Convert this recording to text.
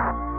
Bye.